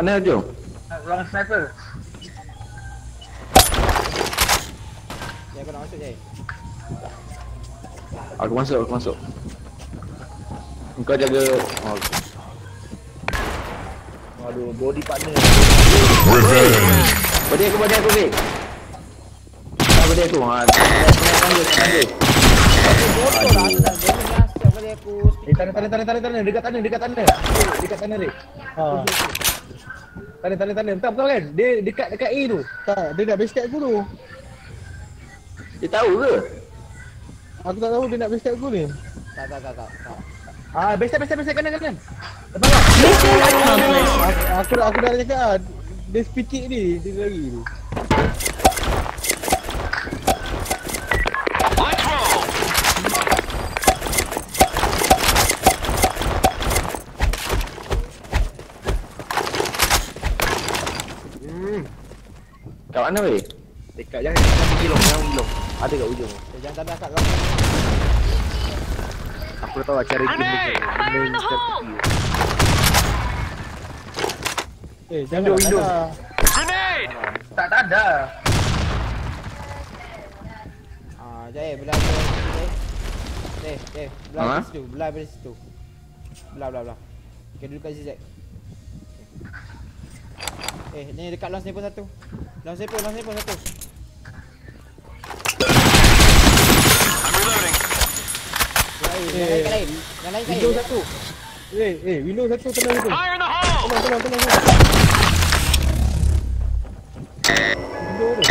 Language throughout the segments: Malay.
Mana jom? Ruang sniper. Jai kau nak masuk Jai. Aku masuk, aku masuk. Kau jaga oh, Aduh, body partner. Revenge. Body aku, body aku, Vic. Ah, body aku. Ha, tengah dia, tengah lah tak Eh, tanah, tanah, tanah, tanah, tanah. Dekat tanah, dekat tanah. Dekat tanah dia. Ha. Tanah, tanah, tanah. Betul, betul kan? Dia dekat dekat A tu. Tak, dia nak base aku tu. Dia tahu ke? Aku tak tahu dia nak base aku ni. tak tak tak tak. tak. Ah, best best best kanan kanan. Lepas tak? Aku, aku dah aku dah cakap ah, dia speaking ni, dia lagi tu. Kat mana, Vic? Dekat jangan jangan pergi long, jangan pergi long. Ada kat ujung. Eh, jangan tak ada kat long. Aku dah tahu lah cara game hole! Eh, jangan Window, window. window. Grenade. Tak tak ada. Ah, Jai belah belah situ Jai. Jai, Jai, belah dari situ, belah dari situ. Belah belah belah. Okay, duduk kat zigzag. Eh, ni dekat long sniper satu. Long sniper, long sniper satu. Reloading. Yang lain, yang lain kat lain. Yang lain kat Window lain. satu. Eh, eh, window satu tenang tu. Fire in the hole. Tenang, tenang, tenang. tenang. Window tu.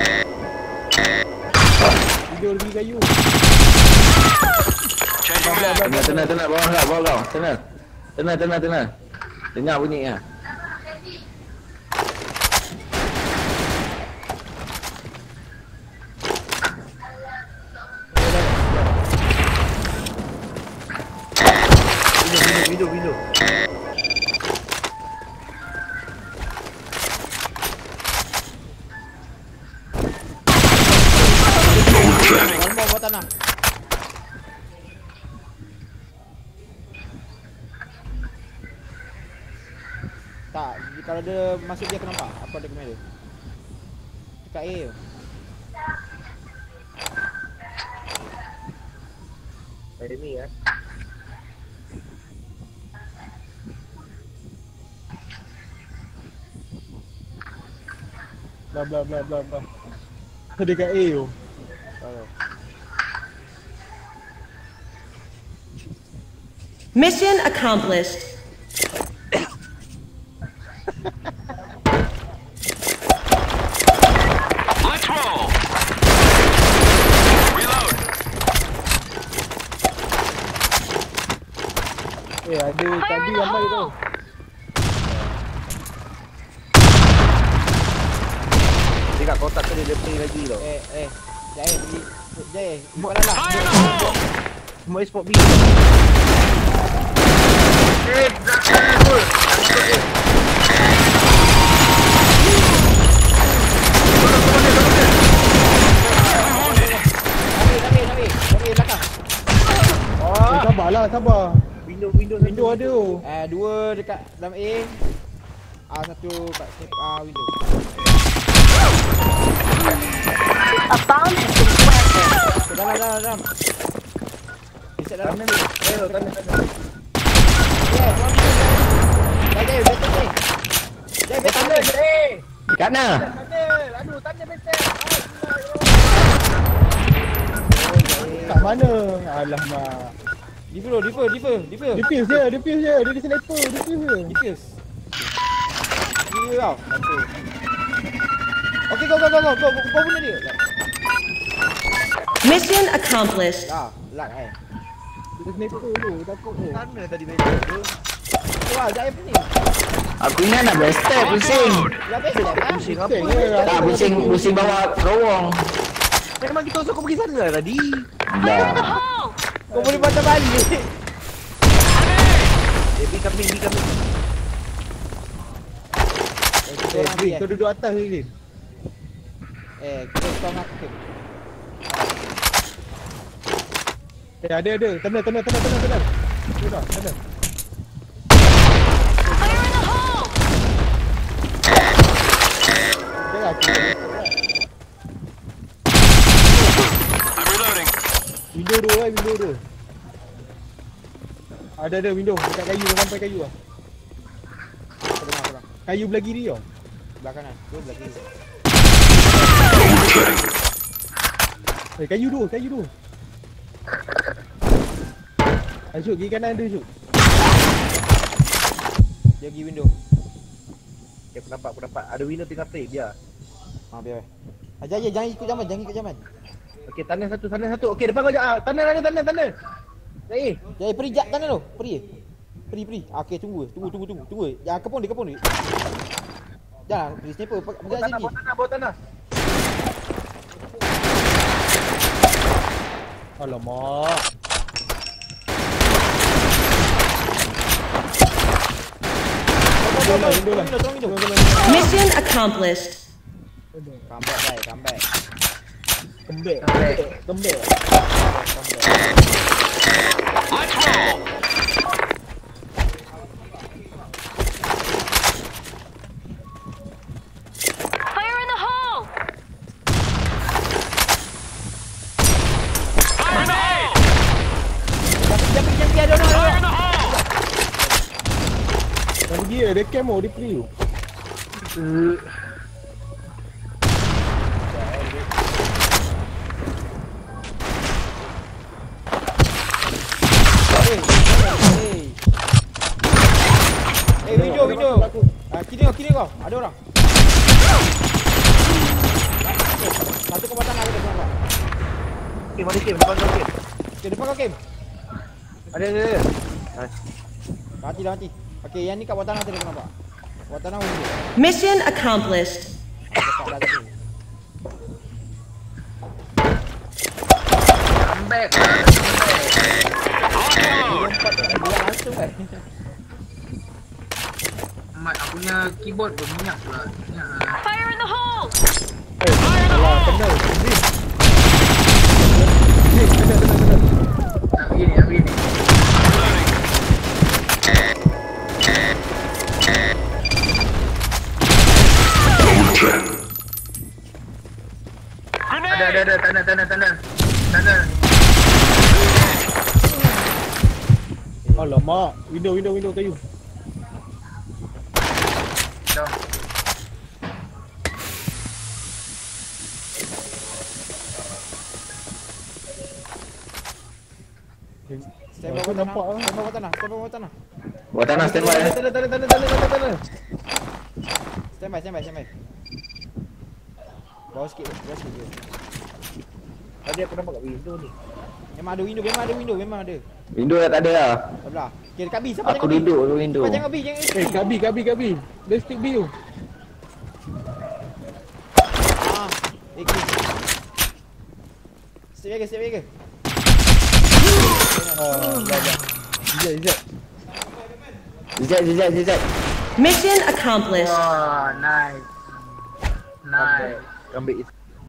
Window lebih kayu. Tenang, tenang, tenang. Bawah kau, bawah kau. Tenang. Tenang, tenang, tenang. Dengar bunyi ya. Window window tanah. Tak, kalau dia masuk dia akan nampak apa ada kamera. Dekat A tu. Enemy eh. Blah blah blah blah blah. Dia kat A tu. Tahu. Mission accomplished. Let's roll. Reload. Eh, ada Fire tadi in the gambar tu. hole! Dia kat kotak tu dia dia play lagi tau. Eh, eh. Jai pergi. Jai, buat lah. Fire in the hole. Semua spot B. Eh, sabarlah, sabar. Window window Window ada tu. Eh, dua dekat dalam A. Ah, satu kat ah window. Ni. Eh, tanah tanah. Yeah, one. Jai, Jai, betul Jai. Jai, betul Jai. Eh, Kat mana? tanah. Aduh, tanah betul. Kat mana? Alamak. Defer, defer, defer, defer. Defuse je, defuse je. Dia di sniper, defuse je. Defuse. Gila kau. Satu. Okay, go, go, go, go, go, go, kau bunuh dia. Mission accomplished. Dah, lag eh. Dia sniper tu, takut tu. Tanah tadi betul tu. Wah, jaya pening. Aku ingat nak blaster, pusing. Dah best dah, kan? Pusing apa? Tak, pusing, pusing bawa terowong. Memang kita suruh kau pergi sana lah tadi. Dah. Kau boleh patah balik. Eh, coming, B coming. Kita Eh, pergi, kau eh. duduk atas ni. Eh, kita stop nak. Eh, ada, ada. Tenang, tenang, tenang, tenang, tenang. Tenang, tenang. Window dua eh, window dua. Ada ada window, dekat kayu, sampai kayu lah. Kayu belah kiri tau Belah kanan, dua belah kiri. Eh kayu tu, kayu tu. Asyuk kiri kanan ada Asyuk. Dia pergi window. Okay, aku nampak, aku nampak. Ada winner tengah play, biar. Ha, biar. Ajar je, jangan ikut zaman, jangan ikut zaman. Okey, tanah satu, tanah satu. Okey, depan kau. Ah, tanah, tanah, tanah, tanah. Eh, Jangan peri jap tangan tu. Peri. Peri, peri. Ah, Okey, tunggu. Tunggu, tunggu, tunggu. Tunggu. Jangan kepung dia, kepung dia. Jangan, peri sniper. Pergi bawa tanah, bawa tanah, bawa tanah. Alamak. Tolong, tolong, Window lah. tolong, tolong, tolong. Mission accomplished. Come back, guys. Come back. Kembek. Kembek. Kembek. Let's roll. Fire in the hole! Fire in the hole. Jangan pergi, jangan pergi. Ada orang, ada Fire orang. in the hole. Dia dia camo dia free hey. Eh, window, window. Ah, kiri kau, kiri kau. Ada orang. Satu kau batang ada depan kau. Okey, mari Kim, depan kau Kim. Depan kau Kim. Ada, ada, ada. Mati dah mati. Okey, yang ni kat bawah tanah tadi nampak. Bawah tanah window. Mission accomplished. Comeback. Kan. Mat, aku punya keyboard pun minyak pula. Minyak lah. Fire in the hole! Alah kena. Zin. Nak begini, nak begini. Ada, ada. Tanah, tanah, tanah. Tanah. Alamak. Window window window kayu. Down. Stand by Aku bawah tanah. nampak lah. Stand by bawah tanah. Stand by bawah tanah. Buat tanah standby eh. Tanah, tanah, tanah, tanah, tanah, tanah. Stand by, stand by, stand by. Bawah sikit, bawah sikit. Tadi aku nampak kat window ni. Memang ada window, memang ada window, memang ada. Window dah tak ada lah. Sebelah. Okay, dekat B. Siapa Aku B? duduk dulu window. Siapa jangan B? Jangan. Eh kabi kabi kabi. Dia stick B tu. Ah, A kiri. Step jaga, step jaga. Ah, dah dah. Zizat zizat. Zizat, zizat, zizat. Mission accomplished. Wah, nice. Nice. Comeback is